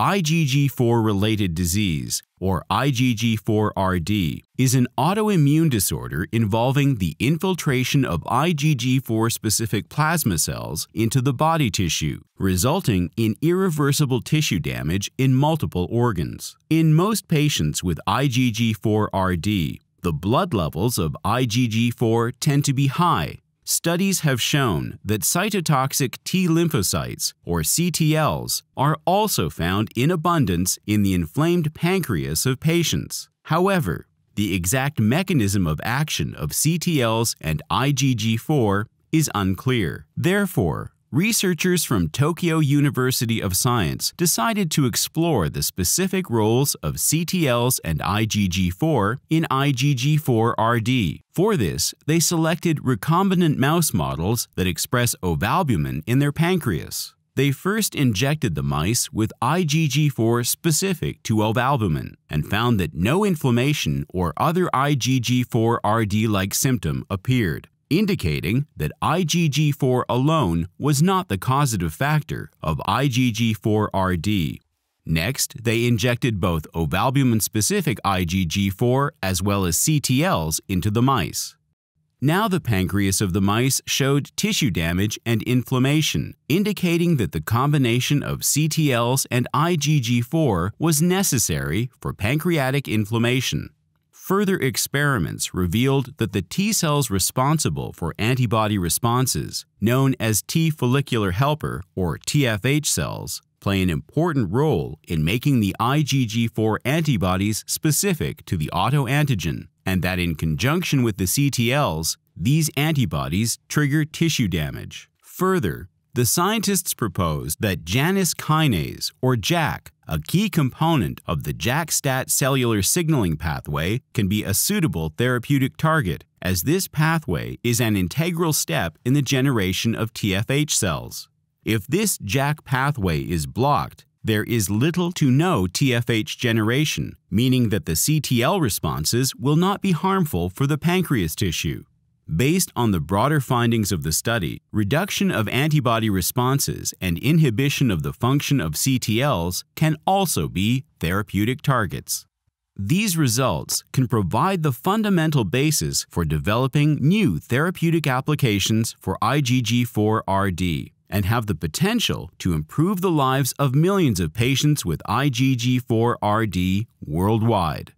IgG4 related disease, or IgG4RD, is an autoimmune disorder involving the infiltration of IgG4 specific plasma cells into the body tissue, resulting in irreversible tissue damage in multiple organs. In most patients with IgG4RD, the blood levels of IgG4 tend to be high, Studies have shown that cytotoxic T lymphocytes, or CTLs, are also found in abundance in the inflamed pancreas of patients. However, the exact mechanism of action of CTLs and IgG4 is unclear. Therefore, researchers from Tokyo University of Science decided to explore the specific roles of CTLs and IgG4 in IgG4-RD. For this, they selected recombinant mouse models that express ovalbumin in their pancreas. They first injected the mice with IgG4 specific to ovalbumin and found that no inflammation or other IgG4-RD-like symptom appeared indicating that IgG4 alone was not the causative factor of IgG4-RD. Next, they injected both ovalbumin-specific IgG4 as well as CTLs into the mice. Now the pancreas of the mice showed tissue damage and inflammation, indicating that the combination of CTLs and IgG4 was necessary for pancreatic inflammation. Further experiments revealed that the T cells responsible for antibody responses, known as T follicular helper or TFH cells, play an important role in making the IgG4 antibodies specific to the autoantigen, and that in conjunction with the CTLs, these antibodies trigger tissue damage. Further, the scientists proposed that Janus kinase, or JAK, a key component of the JAK-STAT cellular signaling pathway, can be a suitable therapeutic target, as this pathway is an integral step in the generation of TFH cells. If this JAK pathway is blocked, there is little to no TFH generation, meaning that the CTL responses will not be harmful for the pancreas tissue. Based on the broader findings of the study, reduction of antibody responses and inhibition of the function of CTLs can also be therapeutic targets. These results can provide the fundamental basis for developing new therapeutic applications for IgG4-RD and have the potential to improve the lives of millions of patients with IgG4-RD worldwide.